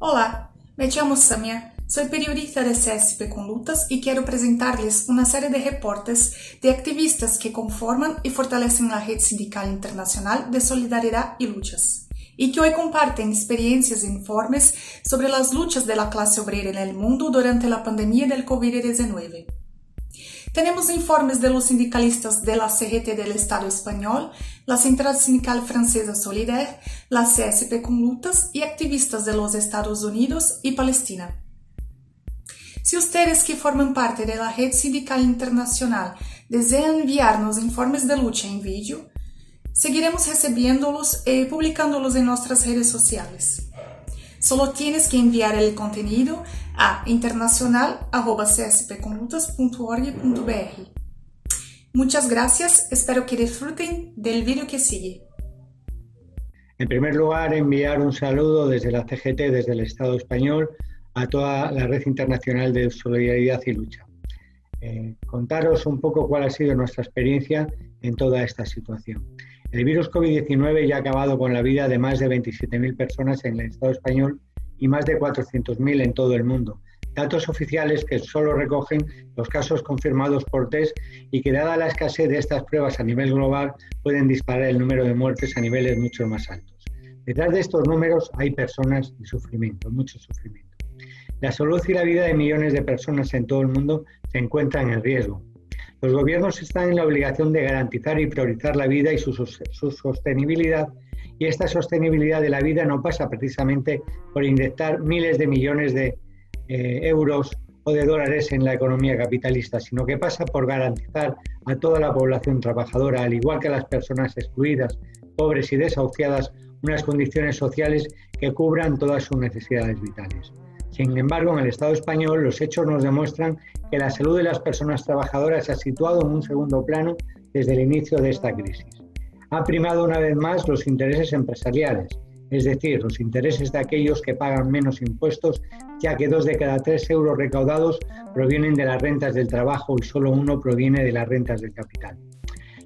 Olá, me chamo Samia, sou periodista de CSP com Lutas e quero apresentar-lhes uma série de reportes de ativistas que conformam e fortalecem a Rede Sindical Internacional de Solidariedade e Lutas, e que hoje compartem experiências e informes sobre as lutas da classe obrera no mundo durante a pandemia del COVID-19. Tenemos informes de los sindicalistas de la CGT del Estado español, la Central Sindical Francesa Solidaire, la CSP con Lutas y activistas de los Estados Unidos y Palestina. Si ustedes que forman parte de la Red Sindical Internacional desean enviarnos informes de lucha en vídeo, seguiremos recibiéndolos y publicándolos en nuestras redes sociales. Solo tienes que enviar el contenido a internacional.cspconlutas.org.br. Muchas gracias, espero que disfruten del vídeo que sigue. En primer lugar, enviar un saludo desde la CGT, desde el Estado español, a toda la red internacional de solidaridad y lucha. Eh, contaros un poco cuál ha sido nuestra experiencia en toda esta situación. El virus COVID-19 ya ha acabado con la vida de más de 27.000 personas en el Estado español y más de 400.000 en todo el mundo. Datos oficiales que solo recogen los casos confirmados por test y que dada la escasez de estas pruebas a nivel global pueden disparar el número de muertes a niveles mucho más altos. Detrás de estos números hay personas y sufrimiento, mucho sufrimiento. La salud y la vida de millones de personas en todo el mundo se encuentran en riesgo. Los gobiernos están en la obligación de garantizar y priorizar la vida y su, sostenibilidad y esta sostenibilidad de la vida no pasa precisamente por inyectar miles de millones de eh, euros o de dólares en la economía capitalista, sino que pasa por garantizar a toda la población trabajadora, al igual que a las personas excluidas, pobres y desahuciadas, unas condiciones sociales que cubran todas sus necesidades vitales. Sin embargo, en el Estado español los hechos nos demuestran que la salud de las personas trabajadoras se ha situado en un segundo plano desde el inicio de esta crisis. Ha primado una vez más los intereses empresariales, es decir, los intereses de aquellos que pagan menos impuestos, ya que dos de cada tres euros recaudados provienen de las rentas del trabajo y solo uno proviene de las rentas del capital.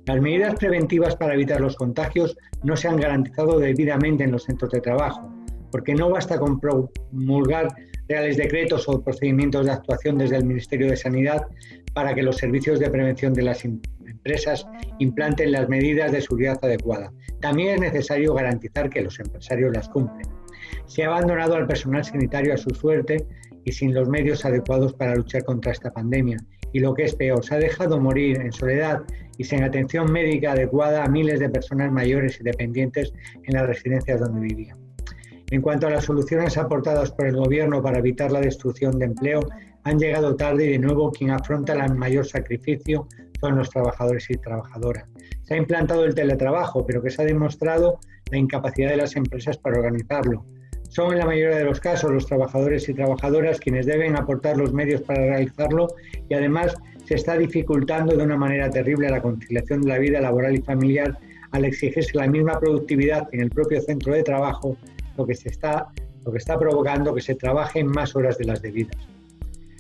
Las medidas preventivas para evitar los contagios no se han garantizado debidamente en los centros de trabajo, porque no basta con promulgar reales decretos o procedimientos de actuación desde el Ministerio de Sanidad para que los servicios de prevención de las empresas implanten las medidas de seguridad adecuadas. También es necesario garantizar que los empresarios las cumplen. Se ha abandonado al personal sanitario a su suerte y sin los medios adecuados para luchar contra esta pandemia. Y lo que es peor, se ha dejado morir en soledad y sin atención médica adecuada a miles de personas mayores y dependientes en las residencias donde vivían. En cuanto a las soluciones aportadas por el Gobierno para evitar la destrucción de empleo, han llegado tarde y de nuevo quien afronta el mayor sacrificio son los trabajadores y trabajadoras. Se ha implantado el teletrabajo, pero que se ha demostrado la incapacidad de las empresas para organizarlo. Son en la mayoría de los casos los trabajadores y trabajadoras quienes deben aportar los medios para realizarlo y además se está dificultando de una manera terrible la conciliación de la vida laboral y familiar al exigirse la misma productividad en el propio centro de trabajo lo que, se está, lo que está provocando que se trabaje más horas de las debidas.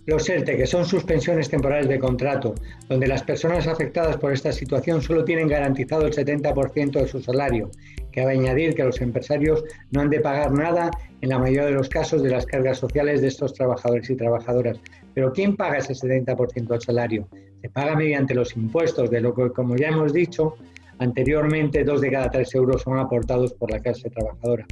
Los ERTE, que son suspensiones temporales de contrato, donde las personas afectadas por esta situación solo tienen garantizado el 70% de su salario, que a añadir que los empresarios no han de pagar nada en la mayoría de los casos de las cargas sociales de estos trabajadores y trabajadoras. Pero ¿quién paga ese 70% del salario? Se paga mediante los impuestos, de lo que, como ya hemos dicho anteriormente, dos de cada tres euros son aportados por la clase trabajadora.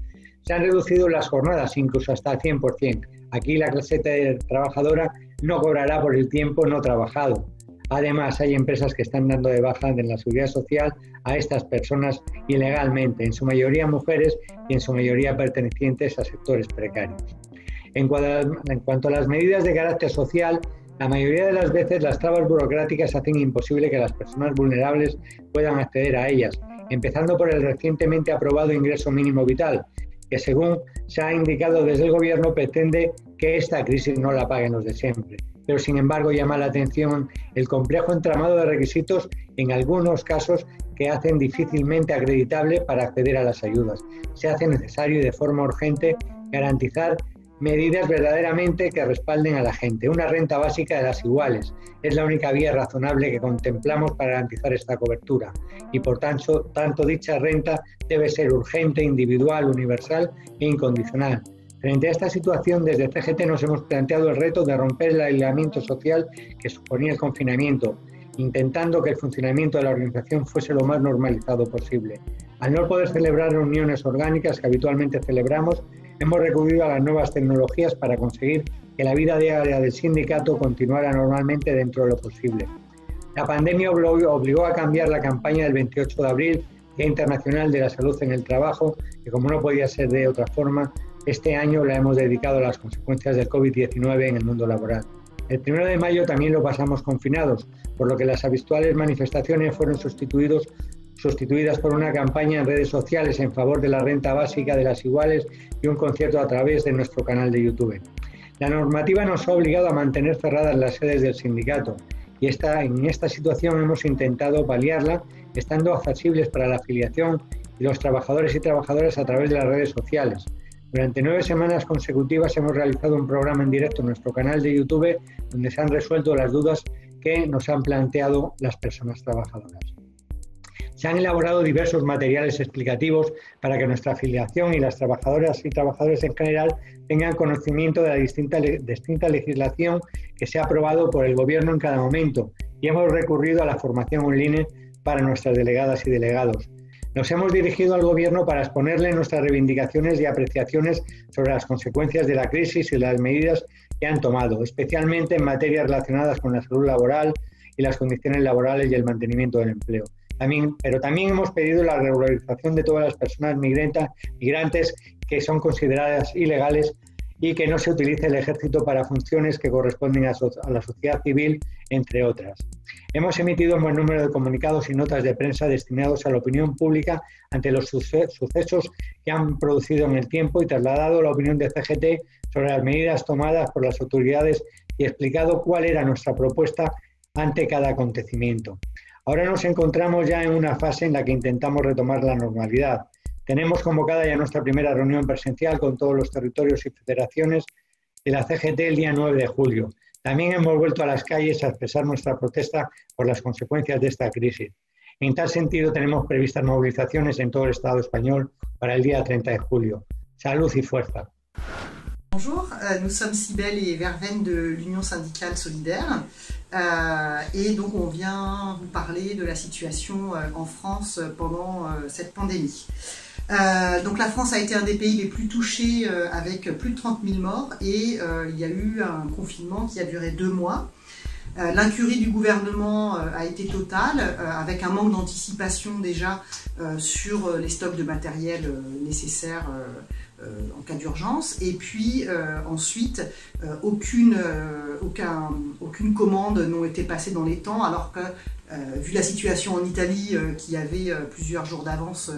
Se han reducido las jornadas incluso hasta el 100%. Aquí la clase trabajadora no cobrará por el tiempo no trabajado. Además, hay empresas que están dando de baja de la seguridad social a estas personas ilegalmente, en su mayoría mujeres y en su mayoría pertenecientes a sectores precarios. En cuanto a las medidas de carácter social, la mayoría de las veces las trabas burocráticas hacen imposible que las personas vulnerables puedan acceder a ellas, empezando por el recientemente aprobado ingreso mínimo vital, según se ha indicado desde el Gobierno pretende que esta crisis no la paguen los de siempre. Pero sin embargo llama la atención el complejo entramado de requisitos en algunos casos que hacen difícilmente acreditable para acceder a las ayudas. Se hace necesario y de forma urgente garantizar medidas verdaderamente que respalden a la gente. Una renta básica de las iguales es la única vía razonable que contemplamos para garantizar esta cobertura y por tanto, tanto dicha renta debe ser urgente, individual, universal e incondicional. Frente a esta situación, desde CGT nos hemos planteado el reto de romper el aislamiento social que suponía el confinamiento, intentando que el funcionamiento de la organización fuese lo más normalizado posible. Al no poder celebrar reuniones orgánicas que habitualmente celebramos, hemos recurrido a las nuevas tecnologías para conseguir que la vida diaria del sindicato continuara normalmente dentro de lo posible. La pandemia obligó a cambiar la campaña del 28 de abril, Día Internacional de la Salud en el Trabajo, que como no podía ser de otra forma, este año la hemos dedicado a las consecuencias del COVID-19 en el mundo laboral. El 1 de mayo también lo pasamos confinados, por lo que las habituales manifestaciones fueron sustituidos sustituidas por una campaña en redes sociales en favor de la renta básica de las iguales y un concierto a través de nuestro canal de YouTube. La normativa nos ha obligado a mantener cerradas las sedes del sindicato y esta, en esta situación hemos intentado paliarla estando accesibles para la afiliación y los trabajadores y trabajadoras a través de las redes sociales. Durante nueve semanas consecutivas hemos realizado un programa en directo en nuestro canal de YouTube donde se han resuelto las dudas que nos han planteado las personas trabajadoras. Se han elaborado diversos materiales explicativos para que nuestra afiliación y las trabajadoras y trabajadores en general tengan conocimiento de la distinta, legislación que se ha aprobado por el Gobierno en cada momento y hemos recurrido a la formación online para nuestras delegadas y delegados. Nos hemos dirigido al Gobierno para exponerle nuestras reivindicaciones y apreciaciones sobre las consecuencias de la crisis y las medidas que han tomado, especialmente en materias relacionadas con la salud laboral y las condiciones laborales y el mantenimiento del empleo pero también hemos pedido la regularización de todas las personas migrantes que son consideradas ilegales y que no se utilice el ejército para funciones que corresponden a, la sociedad civil, entre otras. Hemos emitido un buen número de comunicados y notas de prensa destinados a la opinión pública ante los sucesos que han producido en el tiempo y trasladado la opinión de CGT sobre las medidas tomadas por las autoridades y explicado cuál era nuestra propuesta ante cada acontecimiento. Ahora nos encontramos ya en una fase en la que intentamos retomar la normalidad. Tenemos convocada ya nuestra primera reunión presencial con todos los territorios y federaciones de la CGT el día 9 de julio. También hemos vuelto a las calles a expresar nuestra protesta por las consecuencias de esta crisis. En tal sentido, tenemos previstas movilizaciones en todo el Estado español para el día 30 de julio. Salud y fuerza. Bonjour, euh, nous sommes Cybelle et Verveine de l'Union syndicale solidaire euh, et donc on vient vous parler de la situation euh, en France pendant cette pandémie. donc la France a été un des pays les plus touchés avec plus de 30 000 morts et il y a eu un confinement qui a duré deux mois. L'incurie du gouvernement a été totale, avec un manque d'anticipation déjà sur les stocks de matériel nécessaires euh, en cas d'urgence. Et puis euh, ensuite, euh, aucune, aucun, aucune commande n'a été passée dans les temps, alors que vu la situation en Italie qui avait plusieurs jours d'avance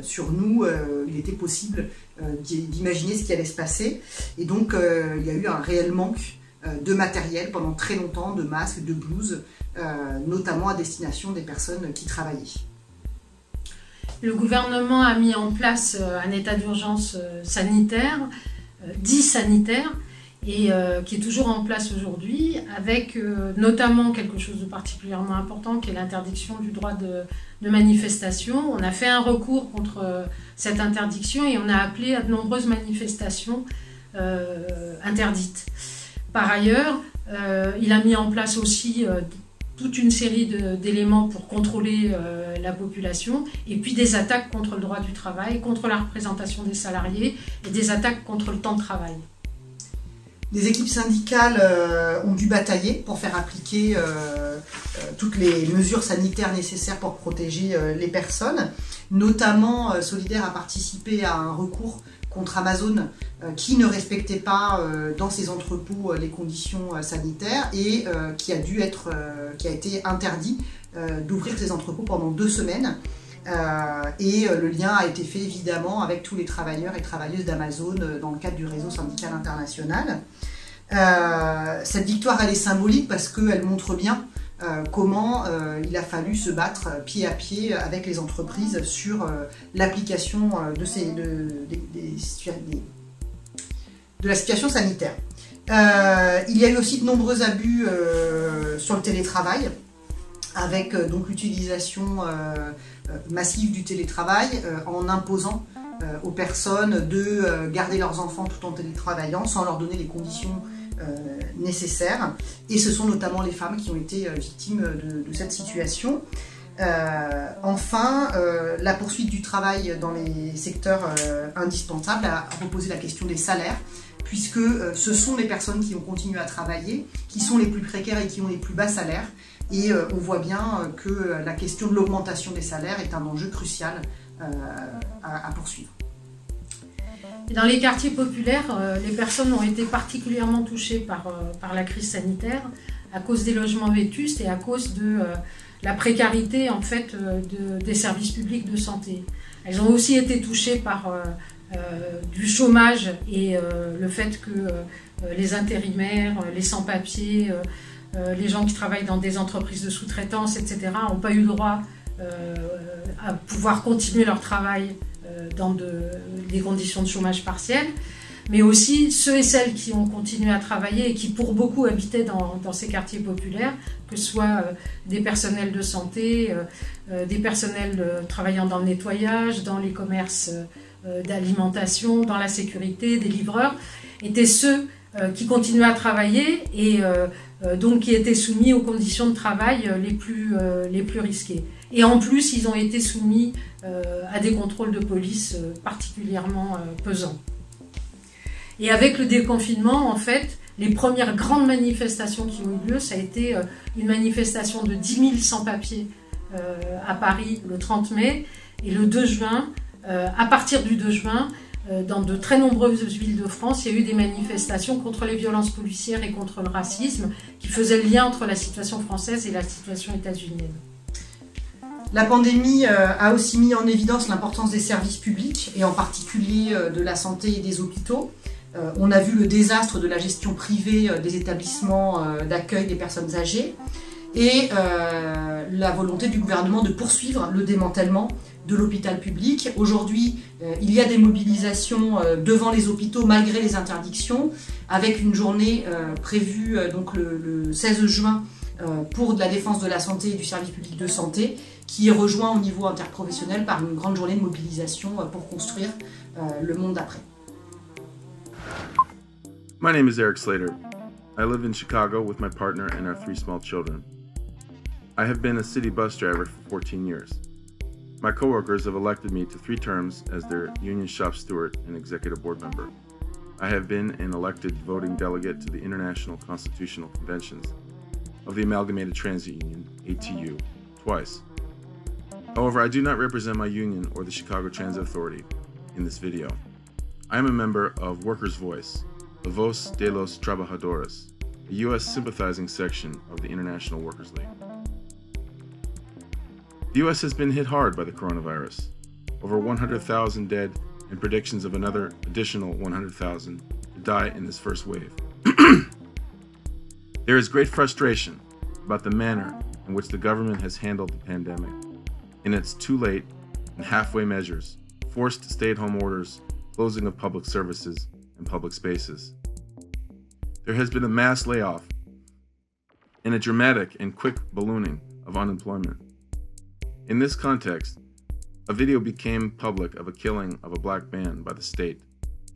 sur nous, il était possible d'imaginer ce qui allait se passer. Et donc il y a eu un réel manque de matériel pendant très longtemps, de masques, de blouses, notamment à destination des personnes qui travaillaient. Le gouvernement a mis en place euh, un état d'urgence euh, sanitaire, euh, dit sanitaire, et qui est toujours en place aujourd'hui, avec notamment quelque chose de particulièrement important qui est l'interdiction du droit de, manifestation. On a fait un recours contre cette interdiction et on a appelé à de nombreuses manifestations interdites. Par ailleurs, il a mis en place aussi toute une série d'éléments pour contrôler euh, la population, et puis des attaques contre le droit du travail, contre la représentation des salariés, et des attaques contre le temps de travail. Les équipes syndicales euh, ont dû batailler pour faire appliquer euh, toutes les mesures sanitaires nécessaires pour protéger les personnes. Notamment, Solidaire a participé à un recours contre Amazon euh, qui ne respectait pas euh, dans ses entrepôts euh, les conditions sanitaires et qui a dû être, qui a été interdit d'ouvrir ses entrepôts pendant deux semaines. et le lien a été fait évidemment avec tous les travailleurs et travailleuses d'Amazon dans le cadre du réseau syndical international. cette victoire, elle est symbolique parce qu'elle montre bien comment euh, il a fallu se battre euh, pied à pied avec les entreprises sur l'application de ces, de la situation sanitaire. il y a eu aussi de nombreux abus sur le télétravail, avec donc l'utilisation massive du télétravail en imposant aux personnes de garder leurs enfants tout en télétravaillant sans leur donner les conditions nécessaires. Et ce sont notamment les femmes qui ont été victimes de cette situation. Euh, enfin, euh, la poursuite du travail dans les secteurs euh, indispensables a reposé la question des salaires, puisque ce sont les personnes qui ont continué à travailler, qui sont les plus précaires et qui ont les plus bas salaires. Et on voit bien que la question de l'augmentation des salaires est un enjeu crucial à, poursuivre. Dans les quartiers populaires, les personnes ont été particulièrement touchées par, par la crise sanitaire à cause des logements vétustes et à cause de la précarité en fait euh, des services publics de santé. Elles ont aussi été touchées par euh, euh, du chômage et le fait que les intérimaires, les sans-papiers, les gens qui travaillent dans des entreprises de sous-traitance, etc., n'ont pas eu droit à pouvoir continuer leur travail dans des conditions de chômage partiel mais aussi ceux et celles qui ont continué à travailler et qui pour beaucoup habitaient dans, ces quartiers populaires, que ce soit euh, des personnels de santé, euh, euh, des personnels travaillant dans le nettoyage, dans les commerces d'alimentation, dans la sécurité, des livreurs, étaient ceux qui continuaient à travailler et donc qui étaient soumis aux conditions de travail les plus, les plus risquées. Et en plus, ils ont été soumis à des contrôles de police particulièrement pesants. Et avec le déconfinement, en fait, les premières grandes manifestations qui ont eu lieu, ça a été euh, une manifestation de 10 000 sans-papiers euh, à Paris le 30 mai. Et le 2 juin, euh, à partir du 2 juin, dans de très nombreuses villes de France, il y a eu des manifestations contre les violences policières et contre le racisme qui faisaient le lien entre la situation française et la situation états-unienne. La pandémie a aussi mis en évidence l'importance des services publics et en particulier de la santé et des hôpitaux. Euh, on a vu le désastre de la gestion privée euh, des établissements euh, d'accueil des personnes âgées et la volonté du gouvernement de poursuivre le démantèlement de l'hôpital public. Aujourd'hui, il y a des mobilisations devant les hôpitaux malgré les interdictions, avec une journée prévue donc le, 16 juin pour de la défense de la santé et du service public de santé, qui est rejoint au niveau interprofessionnel par une grande journée de mobilisation pour construire le monde d'après. My name is Eric Slater. I live in Chicago with my partner and our three small children. I have been a city bus driver for 14 years. My coworkers have elected me to three terms as their union shop steward and executive board member. I have been an elected voting delegate to the International Constitutional Conventions of the Amalgamated Transit Union, ATU, twice. However, I do not represent my union or the Chicago Transit Authority in this video. I am a member of Workers' Voice, La Voz de los Trabajadores, a U.S. sympathizing section of the International Workers' League. The U.S. has been hit hard by the coronavirus. Over 100,000 dead and predictions of another additional 100,000 to die in this first wave. there is great frustration about the manner in which the government has handled the pandemic in its too late and halfway measures, forced stay at home orders, closing of public services, and public spaces. There has been a mass layoff and a dramatic and quick ballooning of unemployment. In this context, a video became public of a killing of a black man by the state,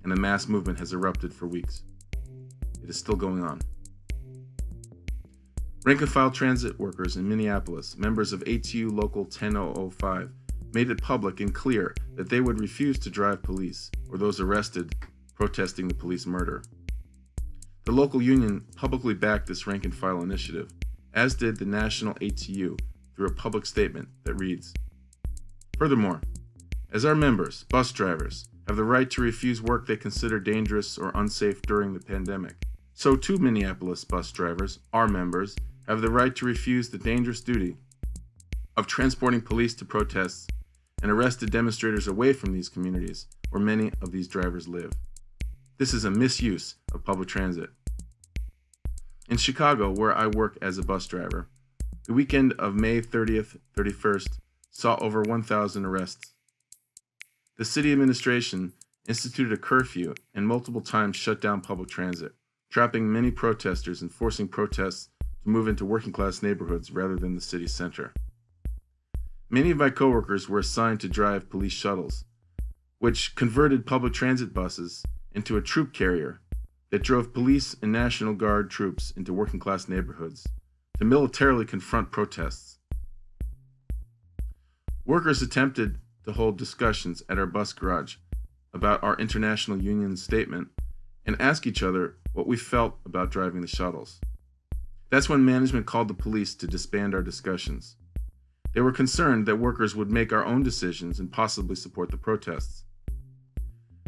and a mass movement has erupted for weeks. It is still going on. Rank and file transit workers in Minneapolis, members of ATU Local 10005, made it public and clear that they would refuse to drive police or those arrested protesting the police murder. The local union publicly backed this rank and file initiative, as did the national ATU through a public statement that reads Furthermore, as our members, bus drivers, have the right to refuse work they consider dangerous or unsafe during the pandemic, so too Minneapolis bus drivers, our members, have the right to refuse the dangerous duty of transporting police to protests and arrested demonstrators away from these communities where many of these drivers live. This is a misuse of public transit. In Chicago, where I work as a bus driver, the weekend of May 30th, 31st saw over 1,000 arrests. The city administration instituted a curfew and multiple times shut down public transit, trapping many protesters and forcing protests to move into working class neighborhoods rather than the city center. Many of my coworkers were assigned to drive police shuttles, which converted public transit buses into a troop carrier that drove police and National Guard troops into working class neighborhoods to militarily confront protests. Workers attempted to hold discussions at our bus garage about our international union statement and ask each other what we felt about driving the shuttles. That's when management called the police to disband our discussions. They were concerned that workers would make our own decisions and possibly support the protests.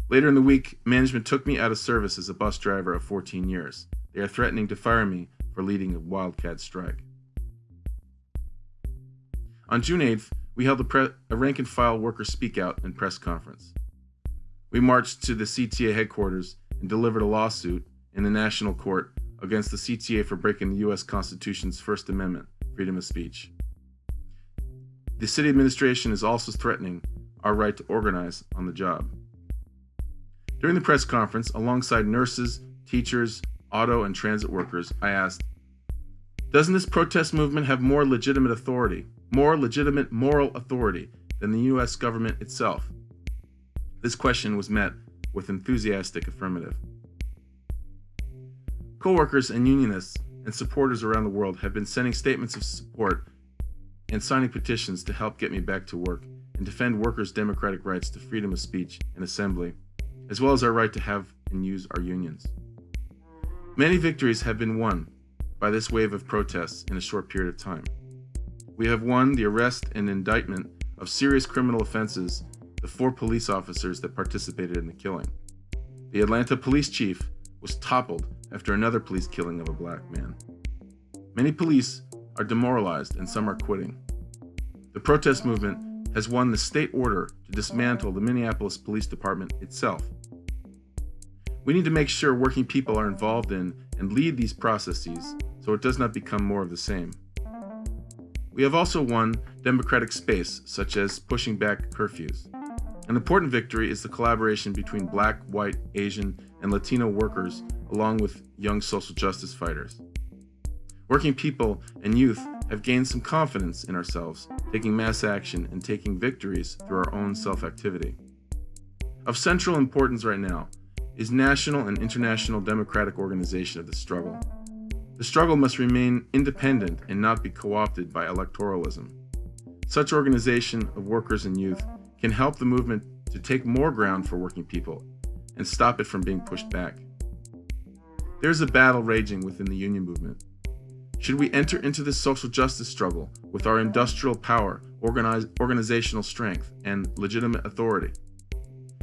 Later in the week, management took me out of service as a bus driver of 14 years. They are threatening to fire me for leading a wildcat strike. On June 8th, we held a, pre- a rank and file worker speakout and press conference. We marched to the CTA headquarters and delivered a lawsuit in the national court against the CTA for breaking the U.S. Constitution's First Amendment, freedom of speech. The city administration is also threatening our right to organize on the job. During the press conference, alongside nurses, teachers, auto, and transit workers, I asked, Doesn't this protest movement have more legitimate authority, more legitimate moral authority than the U.S. government itself? This question was met with enthusiastic affirmative. Co-workers and unionists and supporters around the world have been sending statements of support and signing petitions to help get me back to work and defend workers' democratic rights to freedom of speech and assembly, as well as our right to have and use our unions. Many victories have been won by this wave of protests in a short period of time. We have won the arrest and indictment of serious criminal offenses the four police officers that participated in the killing. The Atlanta police chief was toppled after another police killing of a black man. Many police are demoralized and some are quitting. The protest movement has won the state order to dismantle the Minneapolis Police Department itself. We need to make sure working people are involved in and lead these processes so it does not become more of the same. We have also won democratic space, such as pushing back curfews. An important victory is the collaboration between black, white, Asian, and Latino workers, along with young social justice fighters. Working people and youth have gained some confidence in ourselves, taking mass action and taking victories through our own self activity. Of central importance right now is national and international democratic organization of the struggle. The struggle must remain independent and not be co opted by electoralism. Such organization of workers and youth can help the movement to take more ground for working people and stop it from being pushed back. There's a battle raging within the union movement. Should we enter into this social justice struggle with our industrial power, organize, organizational strength, and legitimate authority?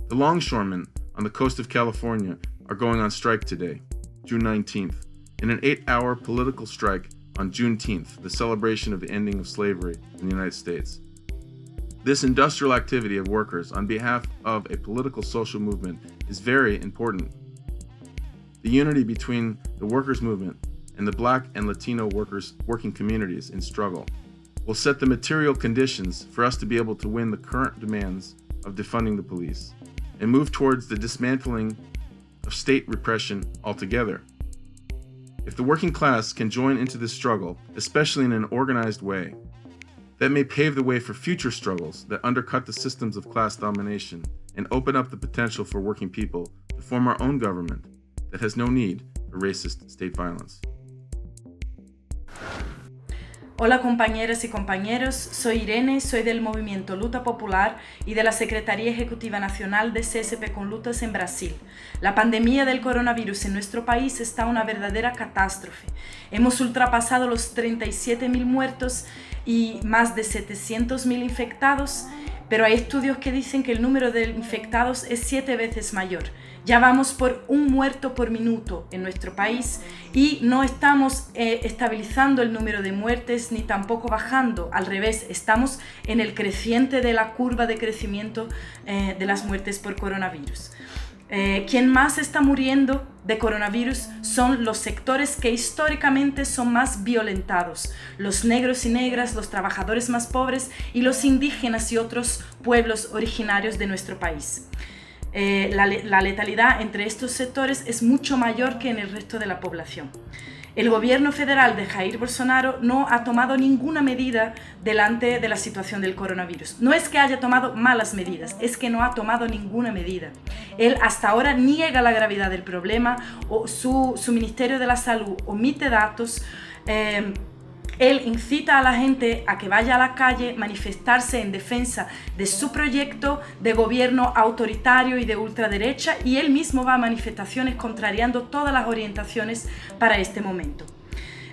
The longshoremen on the coast of California are going on strike today, June 19th, in an eight hour political strike on Juneteenth, the celebration of the ending of slavery in the United States. This industrial activity of workers on behalf of a political social movement is very important. The unity between the workers' movement and the black and Latino workers working communities in struggle will set the material conditions for us to be able to win the current demands of defunding the police and move towards the dismantling of state repression altogether. If the working class can join into this struggle, especially in an organized way, that may pave the way for future struggles that undercut the systems of class domination and open up the potential for working people to form our own government that has no need for racist state violence. Hola compañeras y compañeros, soy Irene, soy del movimiento Luta Popular y de la Secretaría Ejecutiva Nacional de CSP con Lutas en Brasil. La pandemia del coronavirus en nuestro país está una verdadera catástrofe. Hemos ultrapasado los 37.000 muertos y más de 700.000 infectados, pero hay estudios que dicen que el número de infectados es siete veces mayor. Ya vamos por un muerto por minuto en nuestro país y no estamos eh, estabilizando el número de muertes ni tampoco bajando. Al revés, estamos en el creciente de la curva de crecimiento eh, de las muertes por coronavirus. Eh, quien más está muriendo de coronavirus son los sectores que históricamente son más violentados, los negros y negras, los trabajadores más pobres y los indígenas y otros pueblos originarios de nuestro país. Eh, la, la letalidad entre estos sectores es mucho mayor que en el resto de la población. El gobierno federal de Jair Bolsonaro no ha tomado ninguna medida delante de la situación del coronavirus. No es que haya tomado malas medidas, es que no ha tomado ninguna medida. Él hasta ahora niega la gravedad del problema o su, su Ministerio de la Salud omite datos. Eh, él incita a la gente a que vaya a la calle, manifestarse en defensa de su proyecto de gobierno autoritario y de ultraderecha y él mismo va a manifestaciones contrariando todas las orientaciones para este momento.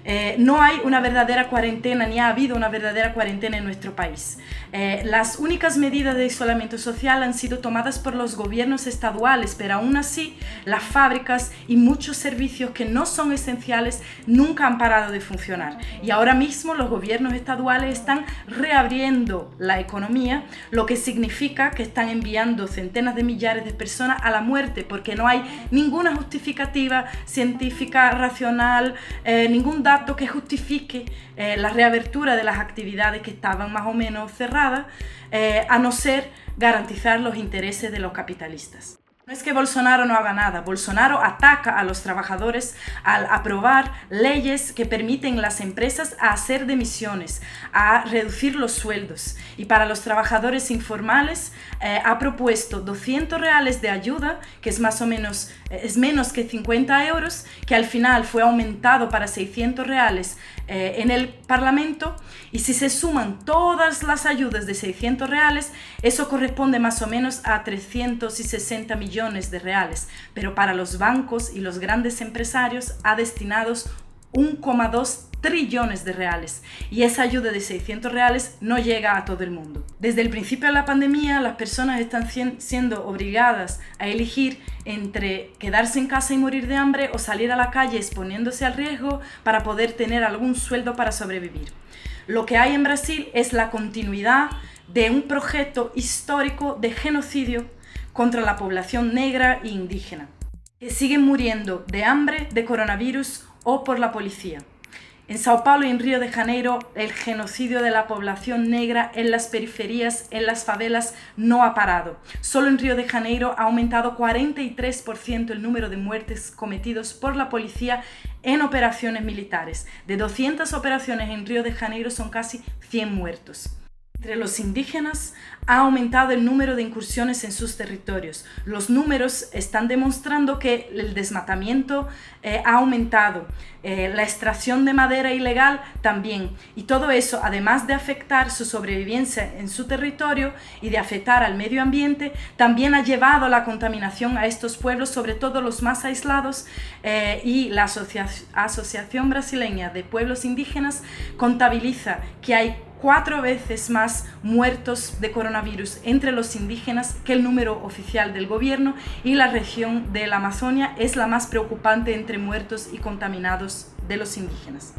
Eh, no hay una verdadera cuarentena, ni ha habido una verdadera cuarentena en nuestro país. Eh, las únicas medidas de aislamiento social han sido tomadas por los gobiernos estaduales, pero aún así las fábricas y muchos servicios que no son esenciales nunca han parado de funcionar. Y ahora mismo los gobiernos estaduales están reabriendo la economía, lo que significa que están enviando centenas de millares de personas a la muerte, porque no hay ninguna justificativa científica, racional, eh, ningún dato que justifique eh, la reabertura de las actividades que estaban más o menos cerradas, eh, a no ser garantizar los intereses de los capitalistas. No es que Bolsonaro no haga nada, Bolsonaro ataca a los trabajadores al aprobar leyes que permiten las empresas a hacer demisiones, a reducir los sueldos. Y para los trabajadores informales eh, ha propuesto 200 reales de ayuda, que es más o menos, eh, es menos que 50 euros, que al final fue aumentado para 600 reales eh, en el Parlamento. Y si se suman todas las ayudas de 600 reales, eso corresponde más o menos a 360 millones de reales, pero para los bancos y los grandes empresarios ha destinados 1,2 trillones de reales y esa ayuda de 600 reales no llega a todo el mundo. Desde el principio de la pandemia las personas están siendo obligadas a elegir entre quedarse en casa y morir de hambre o salir a la calle exponiéndose al riesgo para poder tener algún sueldo para sobrevivir. Lo que hay en Brasil es la continuidad de un proyecto histórico de genocidio contra la población negra e indígena, que siguen muriendo de hambre, de coronavirus o por la policía. En Sao Paulo y en Río de Janeiro, el genocidio de la población negra en las periferias, en las favelas, no ha parado. Solo en Río de Janeiro ha aumentado 43% el número de muertes cometidos por la policía en operaciones militares. De 200 operaciones en Río de Janeiro son casi 100 muertos. Entre los indígenas ha aumentado el número de incursiones en sus territorios. Los números están demostrando que el desmatamiento eh, ha aumentado, eh, la extracción de madera ilegal también. Y todo eso, además de afectar su sobrevivencia en su territorio y de afectar al medio ambiente, también ha llevado la contaminación a estos pueblos, sobre todo los más aislados. Eh, y la Asocia Asociación Brasileña de Pueblos Indígenas contabiliza que hay cuatro veces más muertos de coronavirus entre los indígenas que el número oficial del gobierno y la región de la Amazonia es la más preocupante entre muertos y contaminados de los indígenas.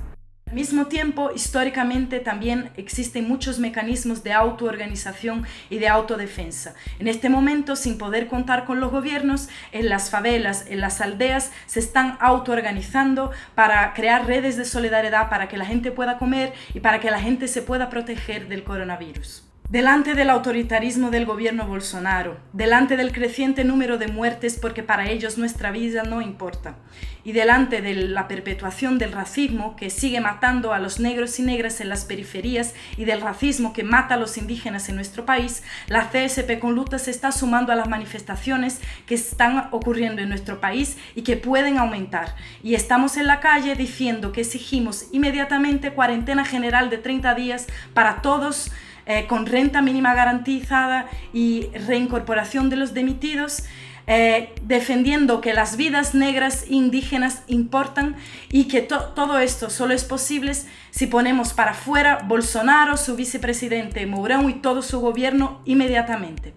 Mismo tiempo, históricamente también existen muchos mecanismos de autoorganización y de autodefensa. En este momento, sin poder contar con los gobiernos, en las favelas, en las aldeas, se están autoorganizando para crear redes de solidaridad para que la gente pueda comer y para que la gente se pueda proteger del coronavirus. Delante del autoritarismo del gobierno Bolsonaro, delante del creciente número de muertes porque para ellos nuestra vida no importa, y delante de la perpetuación del racismo que sigue matando a los negros y negras en las periferias y del racismo que mata a los indígenas en nuestro país, la CSP con luta se está sumando a las manifestaciones que están ocurriendo en nuestro país y que pueden aumentar. Y estamos en la calle diciendo que exigimos inmediatamente cuarentena general de 30 días para todos eh, con renta mínima garantizada y reincorporación de los demitidos, eh, defendiendo que las vidas negras indígenas importan y que to todo esto solo es posible si ponemos para fuera Bolsonaro, su vicepresidente Mourão y todo su gobierno inmediatamente.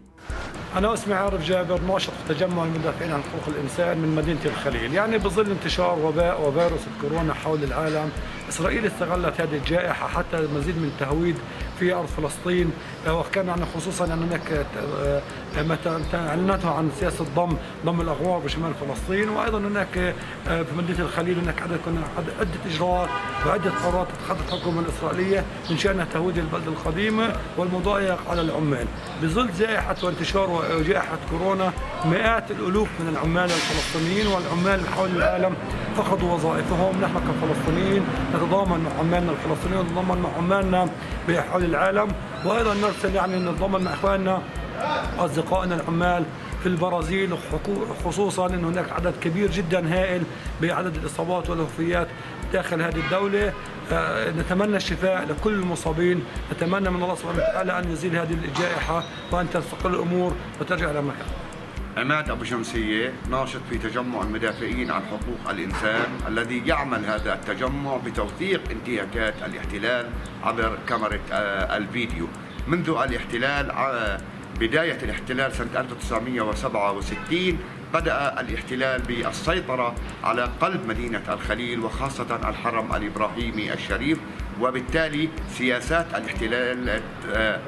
أنا أسمي عارف جابر ناشط في تجمع المدافعين عن حقوق الإنسان من مدينة الخليل، يعني بظل انتشار وباء وفيروس الكورونا حول العالم، إسرائيل استغلت هذه الجائحة حتى المزيد من تهويد في أرض فلسطين. وكان يعني خصوصا أن هناك اعلنته عن سياسة ضم ضم الاغوار بشمال فلسطين. وأيضا هناك في مدينة الخليل هناك عدد كنا عدة اجراءات وعدة قرارات اتخذت الحكومة الاسرائيليه من شان تهويد البلده القديمه والمضايق على العمال. بظل جائحة وانتشار جائحة كورونا. مئات الألوف من العمال الفلسطينيين والعمال حول العالم فقدوا وظائفهم. نحن كفلسطينيين نتضامن مع عمالنا الفلسطينيين ونتضامن مع عمالنا حول العالم. وأيضا نرسل يعني نتضامن مع إخواننا أصدقائنا العمال في البرازيل خصوصا إن هناك عدد كبير جدا هائل بعدد الإصابات والوفيات داخل هذه الدولة. نتمنى الشفاء لكل المصابين. نتمنى من الله سبحانه وتعالى أن يزيل هذه الجائحة وأن تستقر الأمور وترجع إلى مكان عماد أبو شمسية ناشط في تجمع المدافعين عن حقوق الإنسان الذي يعمل هذا التجمع بتوثيق انتهاكات الاحتلال عبر كاميرا الفيديو. منذ الاحتلال بداية الاحتلال سنة 1967 بدأ الاحتلال بالسيطرة على قلب مدينة الخليل وخاصة الحرم الإبراهيمي الشريف وبالتالي سياسات الاحتلال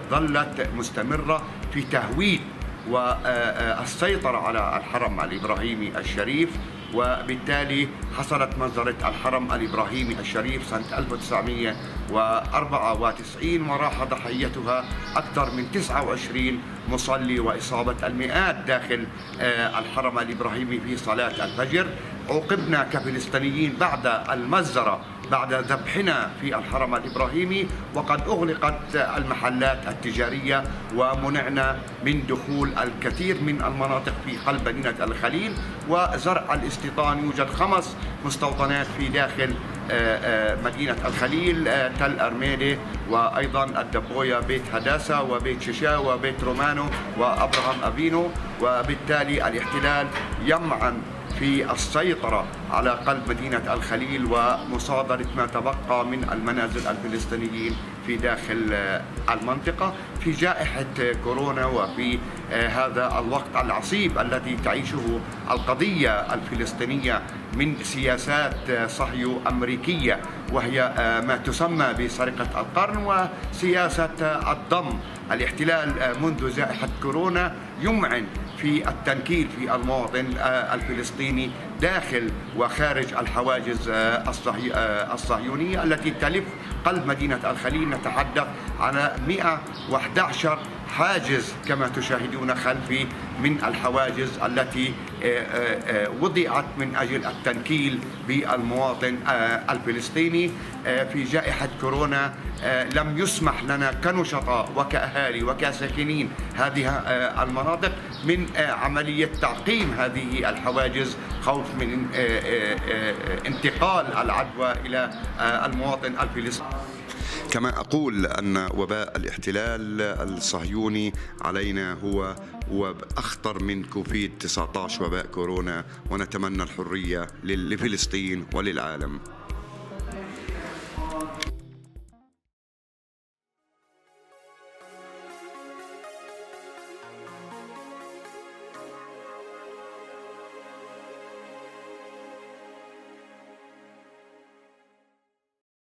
ظلت مستمرة في تهويد والسيطرة على الحرم الإبراهيمي الشريف. وبالتالي حصلت منظرة الحرم الإبراهيمي الشريف سنة 1994 وراح ضحيتها أكثر من 29 مصلي وإصابة المئات داخل الحرم الإبراهيمي في صلاة الفجر. عوقبنا كفلسطينيين بعد المزرة بعد ذبحنا في الحرم الإبراهيمي وقد أغلقت المحلات التجارية ومنعنا من دخول الكثير من المناطق في قلب مدينة الخليل وزرع الاستيطان يوجد خمس مستوطنات في داخل مدينة الخليل تل أرميدي وأيضا الدبوية بيت هداسة وبيت شيشا وبيت رومانو وأبراهام أبينو وبالتالي الاحتلال يمعن في السيطرة على قلب مدينة الخليل ومصادرة ما تبقى من المنازل الفلسطينيين في داخل المنطقة في جائحة كورونا وفي هذا الوقت العصيب الذي تعيشه القضية الفلسطينية من سياسات صهيو أمريكية وهي ما تسمى بسرقة القرن وسياسة الضم. الاحتلال منذ جائحة كورونا يمعن في التنكيل في المواطن الفلسطيني داخل وخارج الحواجز الصهيونية التي تلف قلب مدينة الخليل. نتحدث عن 111 حاجز كما تشاهدون خلفي من الحواجز التي وضعت من أجل التنكيل بالمواطن الفلسطيني في جائحة كورونا لم يسمح لنا كنشطاء وكأهالي وكساكنين هذه المناطق من عملية تعقيم هذه الحواجز خوف من انتقال العدوى إلى المواطن الفلسطيني. كما أقول أن وباء الاحتلال الصهيوني علينا هو وأخطر من كوفيد 19 وباء كورونا ونتمنى الحرية لفلسطين وللعالم.